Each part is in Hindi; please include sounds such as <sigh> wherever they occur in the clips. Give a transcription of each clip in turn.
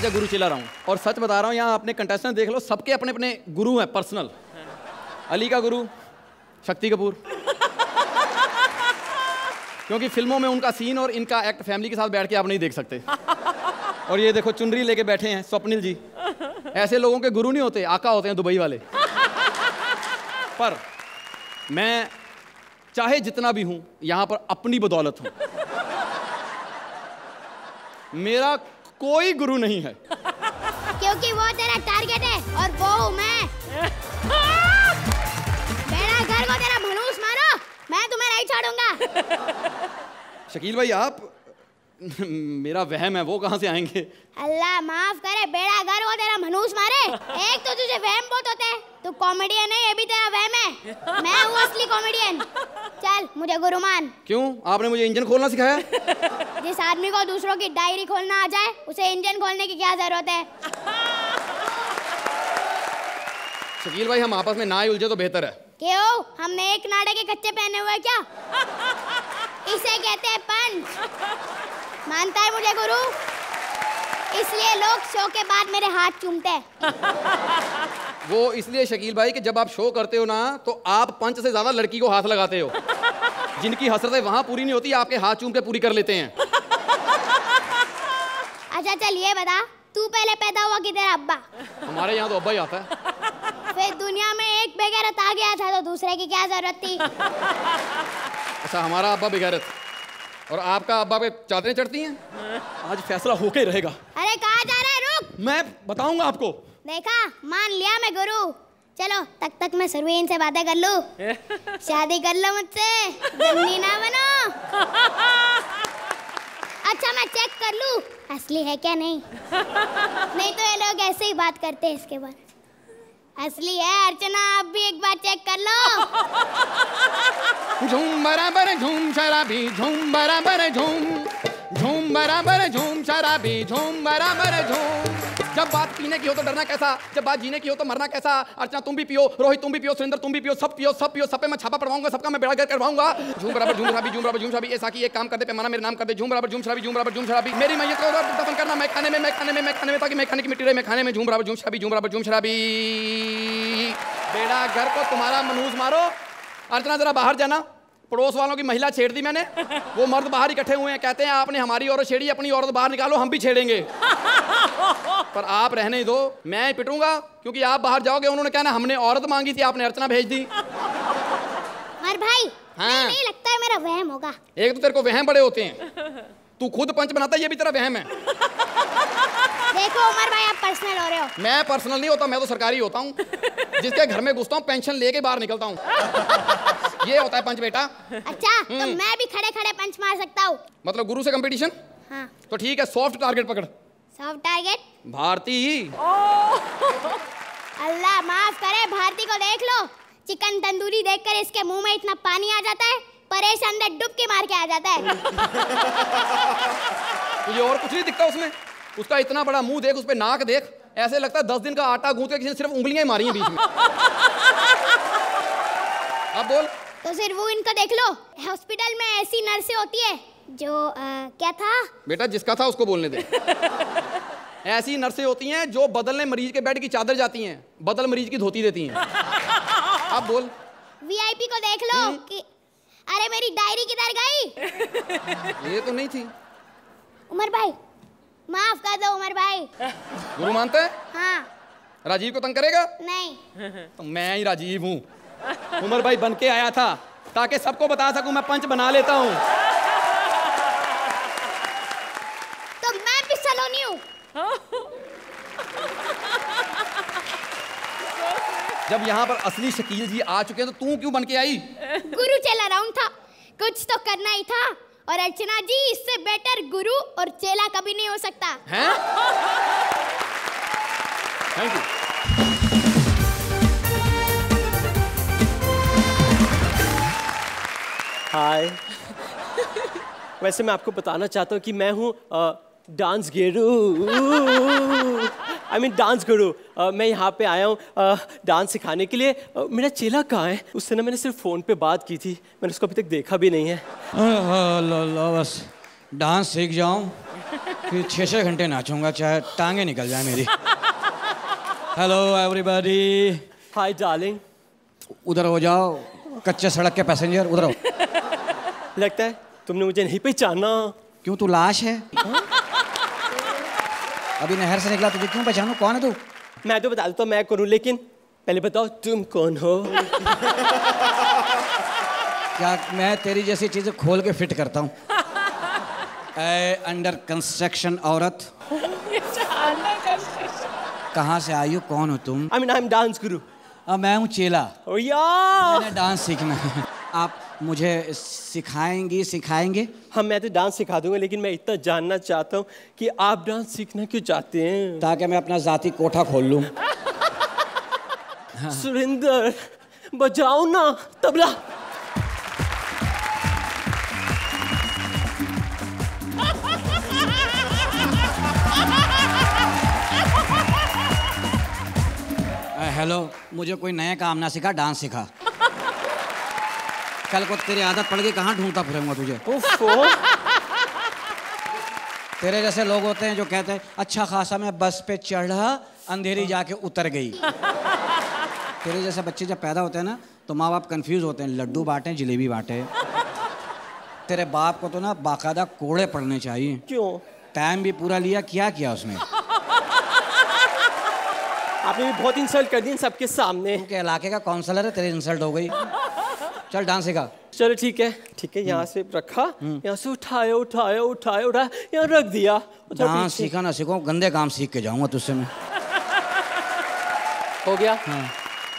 आज गुरु चिल्ला रहा हूँ। और सच बता रहा हूँ, यहाँ अपने कंटेस्टेंट देख लो, सबके अपने अपने गुरु हैं पर्सनल अली का गुरु, शक्ति कपूर। क्योंकि फ़िल्मों में उनका सीन और इनका एक्ट फैमिली के साथ बैठ के आप नहीं देख सकते। और ये देखो, चुनरी लेके बैठे हैं, स्वप्निल जी। ऐसे लोगों के गुरु नहीं होते, आका होते हैं दुबई वाले। पर मैं चाहे जितना भी हूँ, यहाँ पर अपनी बदौलत हूँ। मेरा कोई गुरु नहीं है। क्योंकि वो तेरा टारगेट है और वो हूँ मैं। बेड़ा घर को तेरा भनूस मारो मैं तुम्हें नहीं छोड़ूँगा। शकील भाई आप मेरा वहम है वो कहाँ से आएँगे? अल्लाह माफ़ करे बेड़ा घर को तेरा भनूस मारे। एक तो तुझे वहम बहुत होते हैं। तू कॉमेडियन है ये भी तेरा वहम है। मैं हूँ असली कॉमेडियन चल मुझे गुरु मान। क्यों? आपने मुझे इंजन खोलना सिखाया? जिस आदमी को दूसरों की डायरी खोलना आ जाए उसे इंजन खोलने की क्या ज़रूरत है? शकील भाई हम आपस में ना ही उलझे तो बेहतर है। क्यों? हमने एक नाड़े के कच्चे पहने हुए क्या? इसे कहते हैं पंच। मानता है मुझे गुरु? इसलिए लोग शो के बाद मेरे हाथ चूमते हैं। वो इसलिए शकील भाई कि जब आप शो करते हो ना तो आप पंच से ज़्यादा लड़की को हाथ लगाते हो। जिनकी हसरतें वहाँ पूरी नहीं होती आपके हाथ चूम के पूरी कर लेते हैं। अच्छा चल ये बता तू पहले पैदा हुआ कि तेरा अब्बा? हमारे यहाँ तो अब्बा ही आता है। फिर दुनिया में एक बेगैरत आ गया था तो दूसरे की क्या ज़रूरत थी? अच्छा हमारा अब्बा बेगैरत। और आपका अब्बा पे चादरें चढ़ती हैं? आज फैसला होके ही रहेगा। अरे कहा जा रहा है? रुक। मैं बताऊँगा आपको। देखा? मान लिया मैं गुरु। चलो तक तक मैं सुरवीन से बातें कर लूँ। <laughs> शादी कर लो मुझसे। ना बनो। अच्छा मैं चेक कर लूँ असली है क्या नहीं? नहीं तो ये लोग ऐसे ही बात करते हैं इसके बाद। असली है अर्चना आप भी एक बार चेक कर लो। झूम बराबर झूम शराबी झूम बराबर झूम झूम बराबर झूम शराबी झूम बराबर झूम जब बात पीने की हो तो डरना कैसा जब बात जीने की हो तो मरना कैसा अर्चना तुम भी पियो रोहित तुम भी पियो सुरेंद्र तुम भी पियो सब पियो सब पियो सब पे मैं छापा पड़वाऊँगा सबका मैं बेड़ा कर करवाऊँगा झूम बराबर झूम शराबी झूम बराबर झूम शराबी ऐसा की एक काम करते पैमाना मेरे नाम कर दे झूम बराबर झूम शराबी झूम बराबर झूम शराबी मेरी मैयत को दफन करना मैं खाने में मैं खाने में मैं खाने में ताकि मैं खाने की मिट्टी रहे मैं खाने में झूम बराबर झूम शराबी झूम बराबर झूम शराबी बेड़ा घर को तुम्हारा मनूस मारो अर्चना जरा बाहर जाना। पड़ोस वालों की महिला छेड़ दी मैंने। वो मर्द बाहर इकट्ठे हुए हैं कहते हैं आपने हमारी औरत छेड़ी अपनी औरत बाहर निकालो हम भी छेड़ेंगे। पर आप रहने दो मैं ही पिटूँगा क्योंकि आप बाहर जाओगे उन्होंने कहना हमने औरत मांगी थी आपने अर्चना भेज दी। मर भाई हाँ। नहीं, नहीं लगता है मेरा वहम होगा। एक तो तेरे को वहम बड़े होते हैं। तू खुद पंच बनाता है ये भी तेरा वहम है। देखो उमर भाई आप पर्सनल हो रहे हो। मैं पर्सनल नहीं होता मैं तो सरकारी होता हूँ। जिसके घर में घुसता हूँ पेंशन लेके बाहर निकलता हूँ। ये होता है पंच बेटा। अच्छा तो मैं भी खड़े खड़े पंच मार सकता हूँ? मतलब गुरु से कंपटीशन हाँ। तो ठीक है सॉफ्ट टारगेट पकड़। Soft target Bharti. <laughs> अल्लाह माफ़ करे भारती को देख लो। चिकन तंदूरी देखकर इसके मुँह में इतना पानी आ जाता है परेश अंदर डुबकी मार के आ जाता है। <laughs> तुझे और कुछ नहीं दिखता उसमें। उसका इतना बड़ा मुँह देख उस पर नाक देख ऐसे लगता है दस दिन का आटा गूंथ के किसी ने सिर्फ़ उंगलियाँ ही मारी हैं बीच में। अब बोल। तो फिर वो इनको देख लो हॉस्पिटल में ऐसी नर्सें होती है जो अ, क्या था? बेटा जिसका था उसको बोलने दे। <laughs> ऐसी नर्सें होती हैं जो बदलने मरीज़ के बेड की चादर जाती हैं बदल मरीज़ की धोती देती हैं। अब बोल। वीआईपी को देख लो कि अरे मेरी डायरी किधर गई? ये तो नहीं थी। उमर भाई माफ़ कर दो उमर भाई। गुरु मानते है? हाँ। राजीव को तंग करेगा? नहीं। <laughs> तो मैं ही राजीव हूँ। उमर भाई बन के आया था ताकि सबको बता सकूँ मैं पंच बना लेता हूँ। तो मैं भी सलोनी हूँ। जब यहाँ पर असली शकील जी आ चुके हैं तो तू क्यों बन के आई? गुरु चला राउंड था। कुछ तो करना ही था। और अर्चना जी इससे बेटर गुरु और चेला कभी नहीं हो सकता। हैं? थैंक यू हाय वैसे मैं आपको बताना चाहता हूँ कि मैं हूँ डांस गेरू आई मीन डांस गुरु मैं यहाँ पे आया हूँ डांस सिखाने के लिए। अ, मेरा चेला कहाँ है? उससे ना मैंने सिर्फ़ फ़ोन पे बात की थी। मैंने उसको अभी तक देखा भी नहीं है। लो लो बस। डांस सीख जाऊँ फिर छः छः घंटे नाचूँगा चाहे टांगे निकल जाए मेरी। हेलो एवरीबॉडी हाय डार्लिंग उधर हो जाओ। कच्चे सड़क के पैसेंजर उधर हो। लगता है तुमने मुझे नहीं पहचाना। क्यों तू लाश है? अभी नहर से निकला तुझे क्यों पहचानू? कौन है तू? मैं तो बता देता हूँ मैं करूँ लेकिन पहले बताओ तुम कौन हो? <laughs> क्या मैं तेरी जैसी चीज़ें खोल के फिट करता हूँ? अंडर कंस्ट्रक्शन औरत। कहाँ से आई हो? कौन हो तुम? I mean I am dance guru मैं हूँ चेला। ओ यार मैंने डांस सीखना है। आप मुझे सिखाएँगी सिखाएँगे। हम मैं तो डांस सिखा दूँगा लेकिन मैं इतना जानना चाहता हूँ कि आप डांस सीखना क्यों चाहते हैं? ताकि मैं अपना जाति कोठा खोल लूँ। सुरेंद्र बजाओ ना तबला। हेलो मुझे कोई नया काम ना सिखा डांस सिखा। कल को तेरी आदत पड़ गई कहाँ ढूंढता फिरूँगा तुझे? तेरे जैसे लोग होते हैं जो कहते हैं अच्छा खासा मैं बस पे चढ़ा अंधेरी जाके उतर गई। तेरे जैसे बच्चे जब पैदा होते हैं ना तो माँ बाप कंफ्यूज होते हैं लड्डू बांटे जलेबी बांटे? तेरे बाप को तो ना बाकायदा कोड़े पड़ने चाहिए। क्यों? टाइम भी पूरा लिया क्या किया उसने? आपने भी बहुत इंसल्ट कर दी सबके सामने। इलाके का काउंसलर है तेरी इंसल्ट हो गई। चल डांस सिखा। चलो ठीक है। ठीक है यहाँ से रखा। यहाँ से उठाया उठाया उठाया उठाया। यहाँ रख दिया। डांस सीखा ना सीखो गंदे काम सीख के जाऊँगा तुझसे मैं। हो गया? हाँ।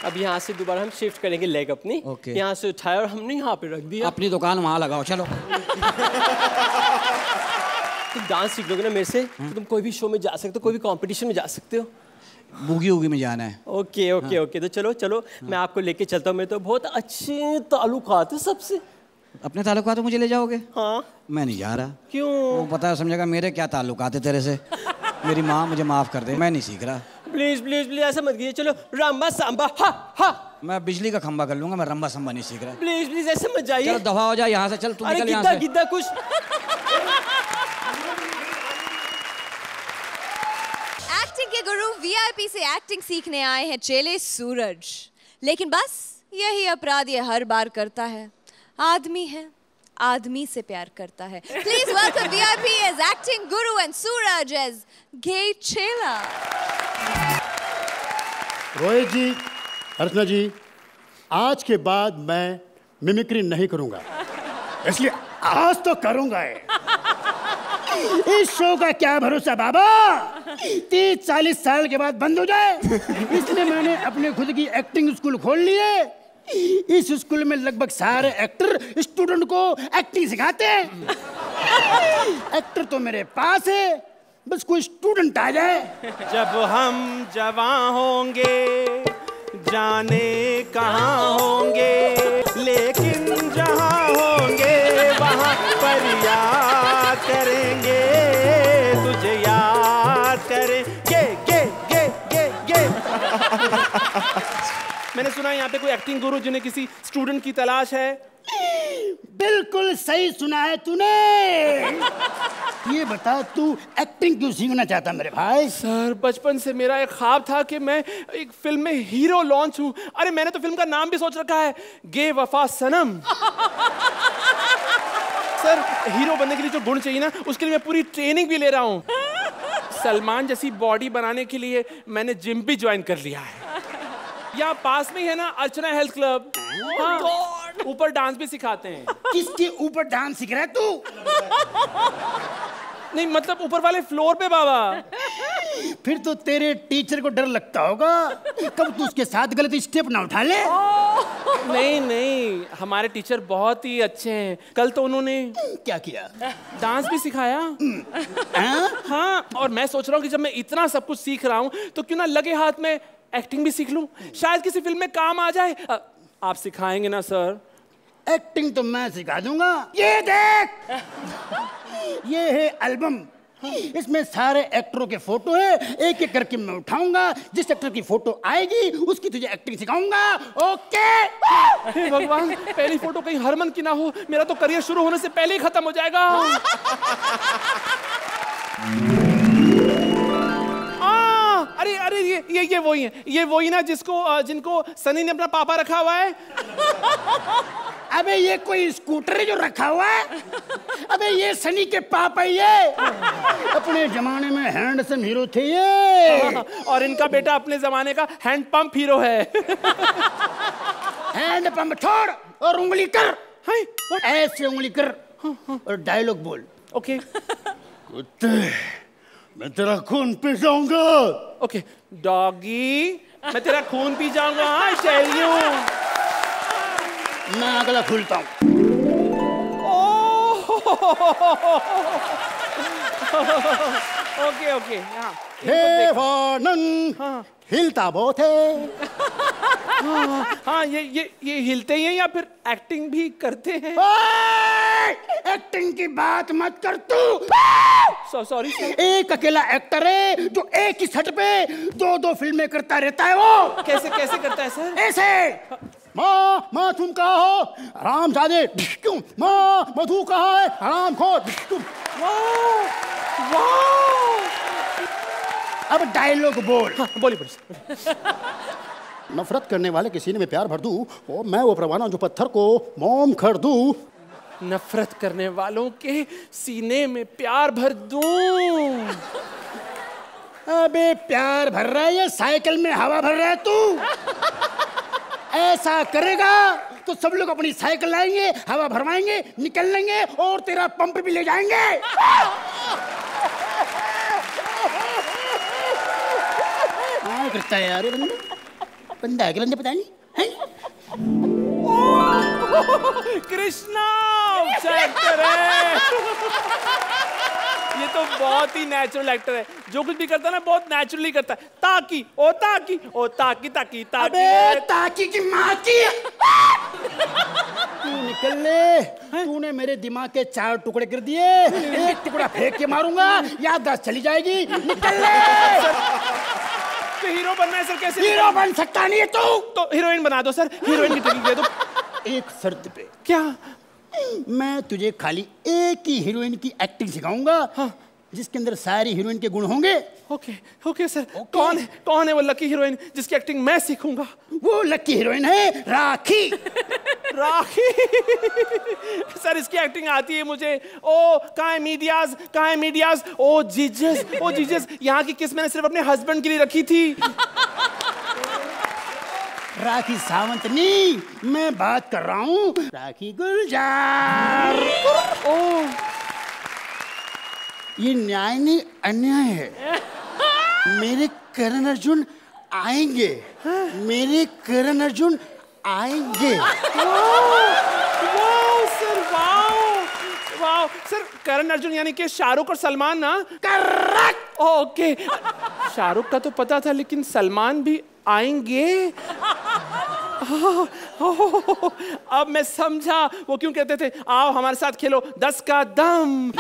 अब यहाँ से दोबारा हम शिफ्ट करेंगे लेग अपनी। ओके। यहाँ से उठाया और हमने यहाँ पे रख दिया। अपनी दुकान वहाँ लगाओ चलो। <laughs> तुम डांस सीख लोगे ना मेरे से? तो तुम कोई भी शो में जा सकते हो कोई भी कंपटीशन में जा सकते हो। बूगी उगी में जाना है। Okay okay okay. तो चलो चलो हाँ। मैं आपको लेके चलता हूँ। मैं तो बहुत अच्छे ताल्लुकात है सबसे। अपने ताल्लुकात मुझे ले जाओगे? हाँ। मैं नहीं जा रहा। क्यों? वो पता समझेगा मेरे क्या ताल्लुकात है तेरे से? मेरी माँ मुझे माफ़ कर दे मैं नहीं सीख रहा। प्लीज़ प्लीज़ प्लीज़ ऐसा मत कीजिए। चलो रामा सांबा हा हा। मैं बिजली का खंबा कर लूँगा मैं रंबा संबा नहीं सीख रहा। प्लीज़ प्लीज़ ऐसे मत जाइए। दफ़ा हो जा यहाँ से चल तू अरे निकल यहाँ गिद्दा से। गिद्दा कुछ एक्टिंग के गुरु वीआईपी से एक्टिंग सीखने आए हैं चेले सूरज। लेकिन बस यही अपराध ये हर बार करता है। आदमी है, आदमी से प्यार करता है। Please welcome VIP as acting guru and Suraj as गे चेला रोहित जी, अर्चना जी, आज के बाद मैं मिमिक्री नहीं करूँगा। इसलिए आज तो करूँगा। इस शो का क्या भरोसा, बाबा? तीस, चालीस साल के बाद बंद हो जाए। इसलिए मैंने अपने खुद की एक्टिंग स्कूल खोल लिए इस स्कूल में लगभग सारे एक्टर स्टूडेंट को एक्टिंग सिखाते हैं। एक्टर तो मेरे पास है, बस कोई स्टूडेंट आ जाए। जब हम जवां होंगे, जाने कहाँ होंगे? मैंने सुना है यहाँ पे कोई एक्टिंग गुरु जिन्हें किसी स्टूडेंट की तलाश है। बिल्कुल सही सुना है तूने। <laughs> ये बता तू एक्टिंग क्यों सीखना चाहता मेरे भाई? सर बचपन से मेरा एक ख्वाब था कि मैं एक फ़िल्म में हीरो लॉन्च हूँ। अरे मैंने तो फ़िल्म का नाम भी सोच रखा है। गे वफा सनम। <laughs> सर हीरो बनने के लिए जो गुण चाहिए ना उसके लिए मैं पूरी ट्रेनिंग भी ले रहा हूँ। <laughs> सलमान जैसी बॉडी बनाने के लिए मैंने जिम भी ज्वाइन कर लिया है। यहाँ पास में है ना अर्चना हेल्थ क्लब। हाँ, ऊपर डांस भी सिखाते हैं। किसके ऊपर डांस सीख रहा है तू? नहीं मतलब ऊपर वाले फ्लोर पे बाबा। फिर तो तेरे टीचर को डर लगता होगा। कब तू उसके साथ गलत स्टेप ना उठा ले? नहीं नहीं हमारे टीचर बहुत ही अच्छे हैं। कल तो उन्होंने क्या किया? डांस भी सिखाया। हाँ? हाँ और मैं सोच रहा हूँ कि जब मैं इतना सब कुछ सीख रहा हूँ तो क्यों ना लगे हाथ में एक्टिंग भी सीख लूँ? शायद किसी फ़िल्म में काम आ जाए। आप सिखाएँगे ना सर एक्टिंग तो मैं सिखा दूँगा। ये देख! <laughs> ये है एल्बम इसमें सारे एक्टरों के फ़ोटो है। एक एक करके मैं उठाऊँगा। जिस एक्टर की फ़ोटो आएगी उसकी तुझे एक्टिंग सिखाऊँगा। ओके हे भगवान पहली फ़ोटो कहीं हरमन की ना हो। मेरा तो करियर शुरू होने से पहले ही खत्म हो जाएगा। <laughs> ये ये ये वही है। ये वही ना जिसको जिनको सनी ने अपना पापा रखा हुआ है। <laughs> अबे ये कोई स्कूटर है जो रखा हुआ है? अबे ये सनी के पापा ही है। <laughs> अपने जमाने में हैंडसम हीरो थे ये। <laughs> और इनका बेटा अपने जमाने का हैंड पंप हीरो है। हैंड पंप छोड़ और उंगली कर। हाय ऐसे उंगली कर। और डायलॉग बोल। ओके। कुत्ते। मैं तेरा खून पी जाऊँगा। ओके डॉगी मैं तेरा खून पी जाऊँगा। हाँ चाहिए मैं अगला खुलता हूँ। ओके ओके हाँ हे। हिलता बहुत है। हाँ ये ये ये हिलते ही हैं या फिर एक्टिंग भी करते हैं? एक्टिंग की बात मत कर तू। सॉरी एक अकेला एक्टर है जो एक ही छत पे दो दो फ़िल्में करता रहता है वो। कैसे कैसे करता है सर ऐसे। माँ माँ तुम कहा हो? राम जादे क्यों? माँ मधु कहा है? हराम खो अब डायलॉग बोल। हाँ, बोली नफरत करने वाले के सीने में प्यार भर दूँ और मैं वो परवाना जो पत्थर को मोम कर दूँ। नफरत करने वालों के सीने में प्यार भर दूँ। अबे प्यार भर रहा है या साइकिल में हवा भर रहा है तू? ऐसा करेगा तो सब लोग अपनी साइकिल लाएँगे हवा भरवाएँगे निकल लेंगे और तेरा पंप भी ले जाएँगे। हाँ करता है यार ये बंदा। बंदा है कि बंदे पता नहीं कृष्णा ये तो बहुत ही नेचुरल एक्टर है। जो कुछ भी करता है ना बहुत नेचुरली करता है। ताकि ओ ताकि ओ ताकि ताकि ताकि अबे ताकि की माँ की। तू निकल ले। तूने मेरे दिमाग के चार टुकड़े कर दिए। एक टुकड़ा फेंक के मारूँगा याददाश्त चली जाएगी। निकल ले। <laughs> तो हीरो बनना है सर कैसे हीरो बन सकता नहीं है तू। तो हीरोइन बना दो सर हीरोइन की दे दो। एक शर्त पे। क्या? मैं तुझे खाली एक ही हीरोइन की एक्टिंग सिखाऊँगा। जिसके अंदर सारी हीरोइन के गुण होंगे? ओके ओके सर कौन है कौन है वो लकी हीरोइन जिसकी एक्टिंग मैं सीखूँगा? वो लकी हीरोइन है राखी। <laughs> राखी? सर इसकी एक्टिंग आती है मुझे। ओ कहाँ है मीडियाज कहाँ है medias? Oh Jesus oh Jesus यहाँ की किस मैंने सिर्फ़ अपने हस्बैंड के लिए रखी थी? राखी सावंत नहीं मैं बात कर रहा हूँ। राखी गुलजार ओ ये न्याय नहीं अन्याय है। मेरे करण अर्जुन आएँगे। मेरे करण अर्जुन आएँगे। सर करण अर्जुन यानी कि शाहरुख और सलमान ना? Correct okay. शाहरुख का तो पता था लेकिन सलमान भी आएँगे। अब मैं समझा वो क्यों कहते थे आओ हमारे साथ खेलो दस का दम।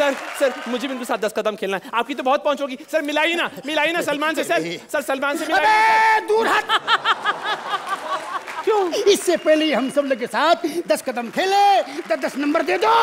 सर सर मुझे भी उनके साथ दस कदम खेलना है। आपकी तो बहुत पहुँच होगी। सर मिलाई ना मिलाई ना सलमान से सर। सर सलमान से मिलाइए दूर हट। क्यों? इससे पहले हम सब लोग के साथ दस कदम खेले तो दस नंबर दे दो।